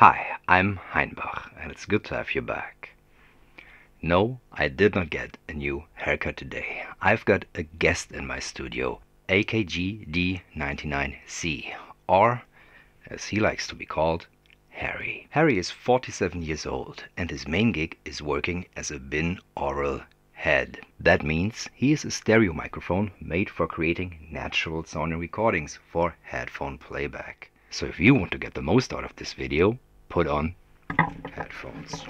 Hi, I'm Hainbach, and it's good to have you back. No, I did not get a new haircut today. I've got a guest in my studio, AKG D99C, or, as he likes to be called, Harry. Harry is 47 years old, and his main gig is working as a bin oral head. That means he is a stereo microphone made for creating natural sounding recordings for headphone playback. So if you want to get the most out of this video, put on headphones.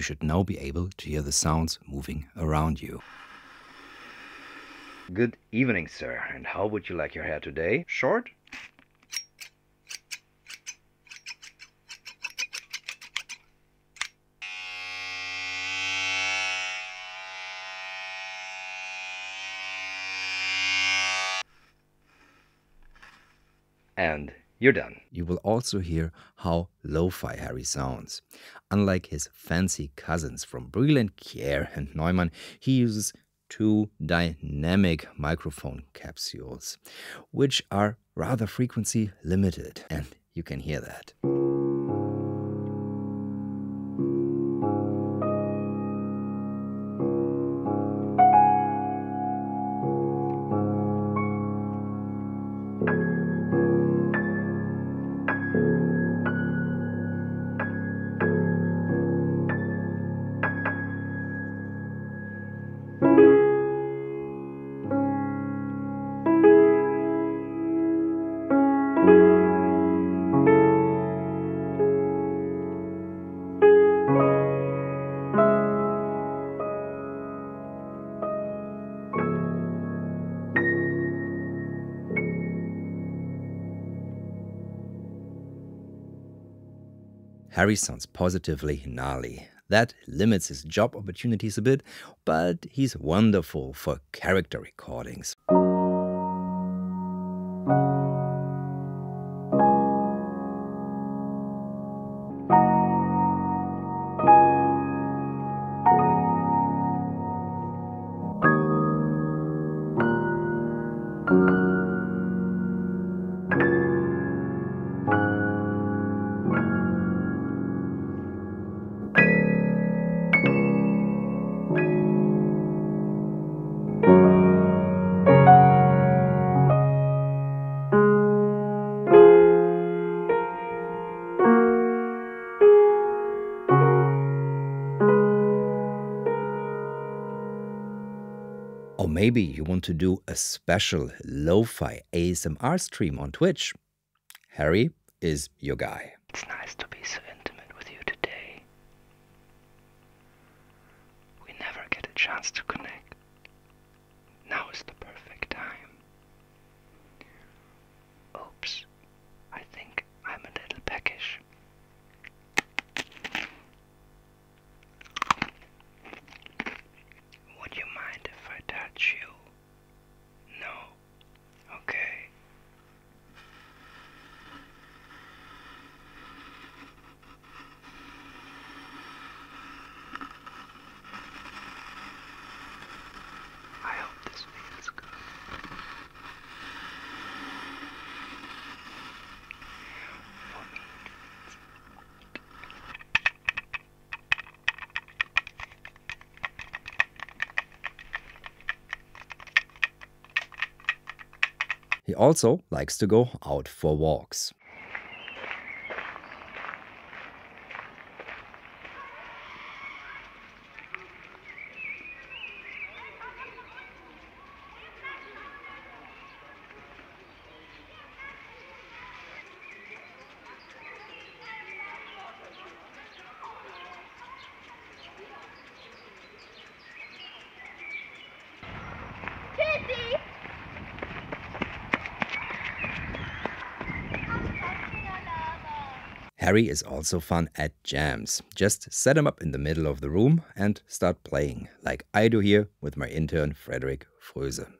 You should now be able to hear the sounds moving around you. Good evening, sir. And how would you like your hair today? Short? And you're done. You will also hear how lo-fi Harry sounds. Unlike his fancy cousins from Breland, Kjær and Neumann, he uses two dynamic microphone capsules, which are rather frequency limited, and you can hear that. Harry sounds positively gnarly. That limits his job opportunities a bit, but he's wonderful for character recordings. Maybe you want to do a special lo-fi ASMR stream on Twitch. Harry is your guy. It's nice to be so intimate with you today. We never get a chance to connect. Now is the perfect time. Oops, I think I'm a little peckish. Would you mind if I touch you? No? Okay. I hope this feels good. For me, it feels He also likes to go out for walks. Harry is also fun at jams. Just set him up in the middle of the room and start playing, like I do here with my intern Frederick Fröse.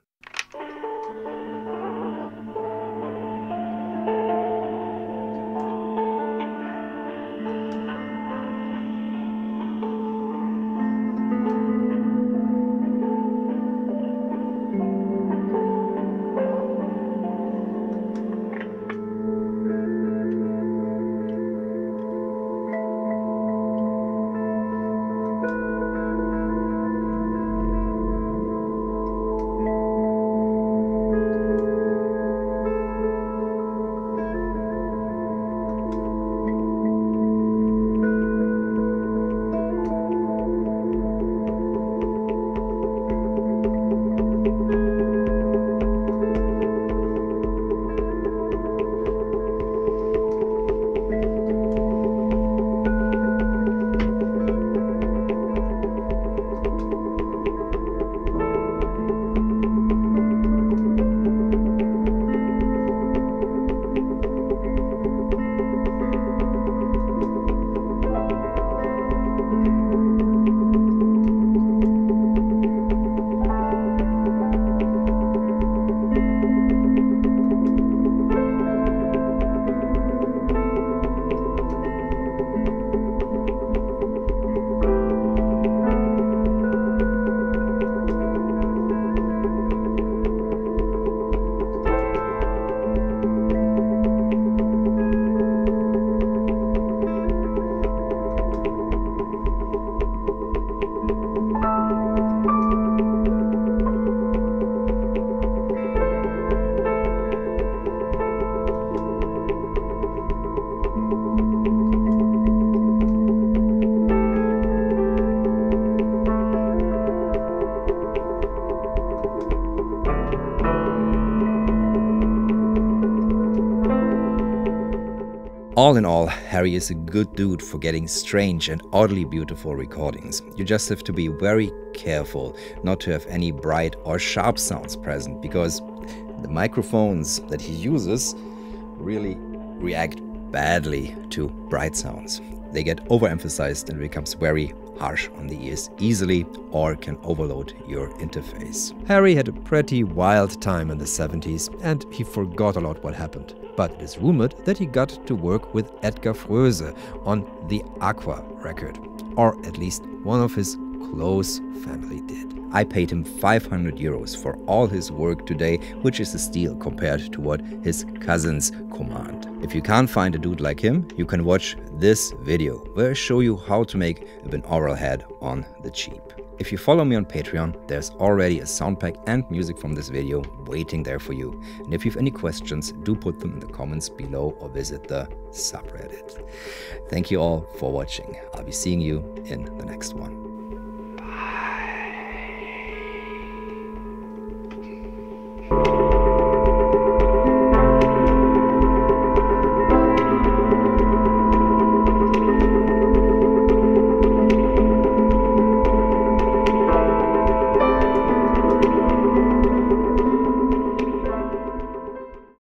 All in all, Harry is a good dude for getting strange and oddly beautiful recordings. You just have to be very careful not to have any bright or sharp sounds present because the microphones that he uses really react badly to bright sounds. They get overemphasized and becomes very harsh on the ears easily or can overload your interface. Harry had a pretty wild time in the 70s and he forgot a lot what happened but it is rumored that he got to work with Edgar Froese on the Aqua record, or at least one of his close family did. I paid him 500 euros for all his work today, which is a steal compared to what his cousins command. If you can't find a dude like him, you can watch this video where I show you how to make a binaural head on the cheap. If you follow me on Patreon, there's already a sound pack and music from this video waiting there for you. And if you have any questions, do put them in the comments below or visit the subreddit. Thank you all for watching. I'll be seeing you in the next one.